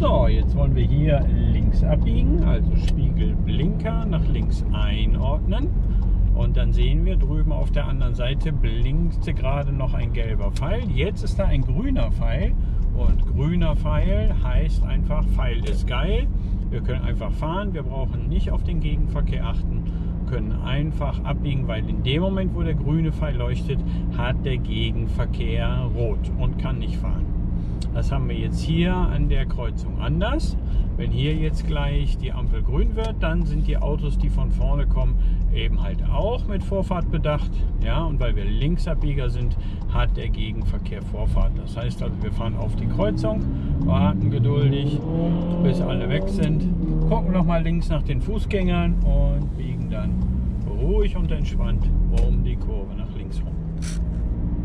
So, jetzt wollen wir hier links abbiegen, also Spiegelblinker nach links einordnen. Und dann sehen wir drüben auf der anderen Seite blinkte gerade noch ein gelber Pfeil. Jetzt ist da ein grüner Pfeil. Und grüner Pfeil heißt einfach, Pfeil ist geil. Wir können einfach fahren, wir brauchen nicht auf den Gegenverkehr achten, können einfach abbiegen, weil in dem Moment, wo der grüne Pfeil leuchtet, hat der Gegenverkehr rot und kann nicht fahren. Das haben wir jetzt hier an der Kreuzung anders. Wenn hier jetzt gleich die Ampel grün wird, dann sind die Autos, die von vorne kommen, eben halt auch mit Vorfahrt bedacht. Ja, und weil wir Linksabbieger sind, hat der Gegenverkehr Vorfahrt. Das heißt also, wir fahren auf die Kreuzung, warten geduldig, bis alle weg sind, gucken nochmal links nach den Fußgängern und biegen dann ruhig und entspannt um die Kurve nach links rum.